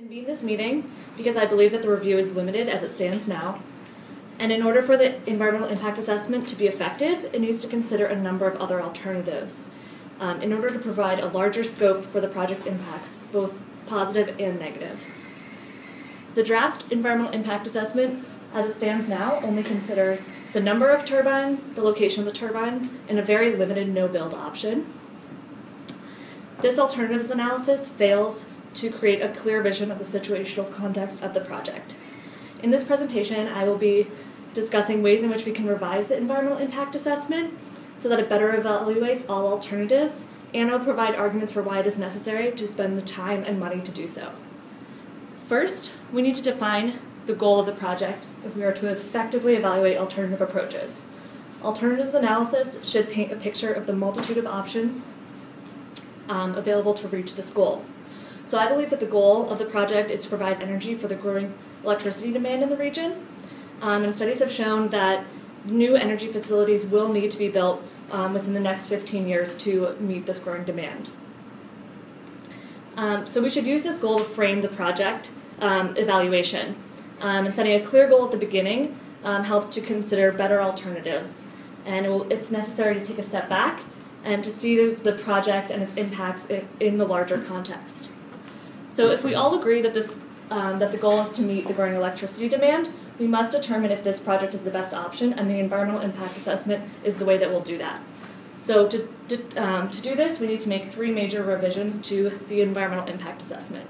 convene this meeting because I believe that the review is limited as it stands now. And in order for the environmental impact assessment to be effective, it needs to consider a number of other alternatives um, in order to provide a larger scope for the project impacts, both positive and negative. The draft environmental impact assessment, as it stands now, only considers the number of turbines, the location of the turbines, and a very limited no build option. This alternatives analysis fails to create a clear vision of the situational context of the project. In this presentation, I will be discussing ways in which we can revise the environmental impact assessment so that it better evaluates all alternatives, and I'll provide arguments for why it is necessary to spend the time and money to do so. First, we need to define the goal of the project if we are to effectively evaluate alternative approaches. Alternatives analysis should paint a picture of the multitude of options um, available to reach this goal. So I believe that the goal of the project is to provide energy for the growing electricity demand in the region. Um, and studies have shown that new energy facilities will need to be built um, within the next 15 years to meet this growing demand. Um, so we should use this goal to frame the project um, evaluation. Um, and setting a clear goal at the beginning um, helps to consider better alternatives. And it will, it's necessary to take a step back and to see the project and its impacts in, in the larger context. So if we all agree that this um, that the goal is to meet the growing electricity demand, we must determine if this project is the best option, and the environmental impact assessment is the way that we'll do that. So to, to, um, to do this, we need to make three major revisions to the environmental impact assessment.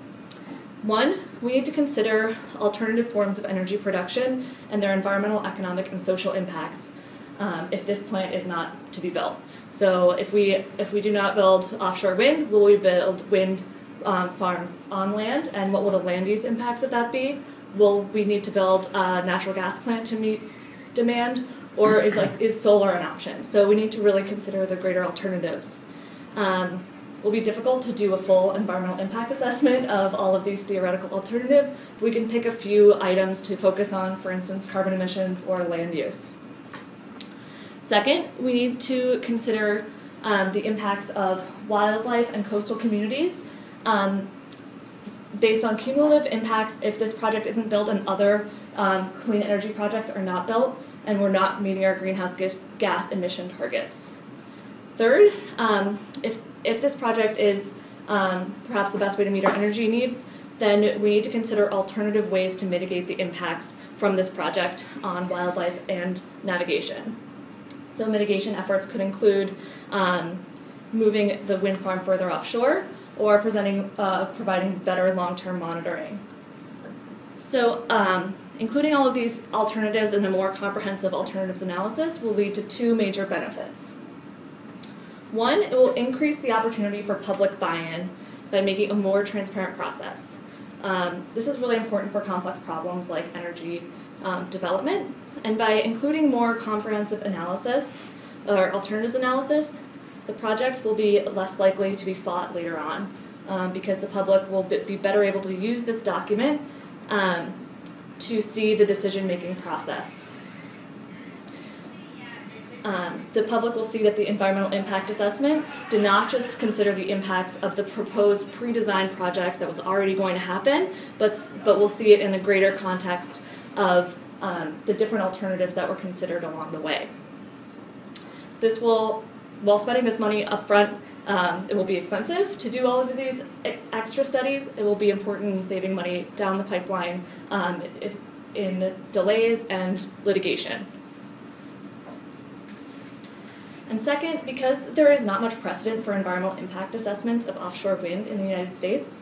One, we need to consider alternative forms of energy production and their environmental, economic, and social impacts um, if this plant is not to be built. So if we, if we do not build offshore wind, will we build wind um, farms on land, and what will the land use impacts of that be? Will we need to build a natural gas plant to meet demand, or is like is solar an option? So we need to really consider the greater alternatives. Um, will be difficult to do a full environmental impact assessment of all of these theoretical alternatives. We can pick a few items to focus on, for instance, carbon emissions or land use. Second, we need to consider um, the impacts of wildlife and coastal communities um, based on cumulative impacts if this project isn't built and other um, clean energy projects are not built and we're not meeting our greenhouse gas emission targets. Third, um, if, if this project is um, perhaps the best way to meet our energy needs, then we need to consider alternative ways to mitigate the impacts from this project on wildlife and navigation. So mitigation efforts could include um, moving the wind farm further offshore, or presenting, uh, providing better long-term monitoring. So um, including all of these alternatives in a more comprehensive alternatives analysis will lead to two major benefits. One, it will increase the opportunity for public buy-in by making a more transparent process. Um, this is really important for complex problems like energy um, development, and by including more comprehensive analysis or alternatives analysis, the project will be less likely to be fought later on um, because the public will be better able to use this document um, to see the decision making process. Um, the public will see that the environmental impact assessment did not just consider the impacts of the proposed pre-designed project that was already going to happen, but, but we'll see it in the greater context of um, the different alternatives that were considered along the way. This will while spending this money upfront, um, it will be expensive to do all of these extra studies. It will be important in saving money down the pipeline um, if, in delays and litigation. And second, because there is not much precedent for environmental impact assessments of offshore wind in the United States,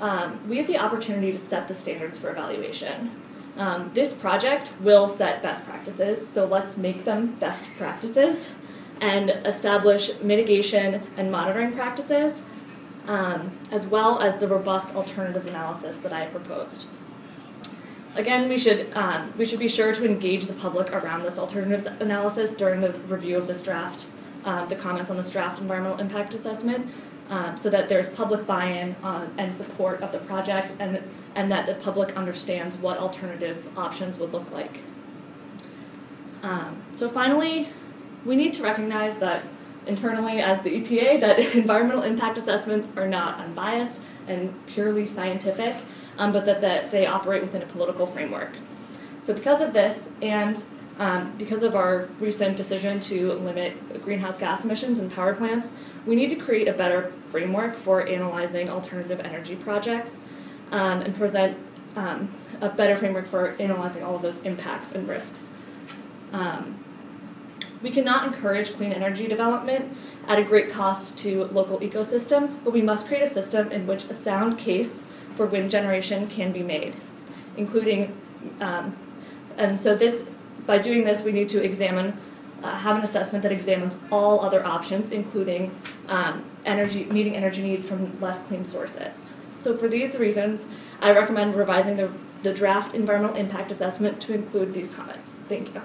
um, we have the opportunity to set the standards for evaluation. Um, this project will set best practices, so let's make them best practices and establish mitigation and monitoring practices, um, as well as the robust alternatives analysis that I proposed. Again, we should, um, we should be sure to engage the public around this alternatives analysis during the review of this draft, uh, the comments on this draft environmental impact assessment, um, so that there's public buy-in and support of the project and, and that the public understands what alternative options would look like. Um, so finally, we need to recognize that internally as the EPA that environmental impact assessments are not unbiased and purely scientific. um, but that, that they operate within a political framework. So, because of this, and um, because of our recent decision to limit greenhouse gas emissions in power plants, we need to create a better framework for analyzing alternative energy projects um, and present um, a better framework for analyzing all of those impacts and risks. Um, we cannot encourage clean energy development at a great cost to local ecosystems, but we must create a system in which a sound case for wind generation can be made, including, um, and so this, by doing this, we need to examine, uh, have an assessment that examines all other options, including um, energy, meeting energy needs from less clean sources. So for these reasons, I recommend revising the, the draft environmental impact assessment to include these comments. Thank you.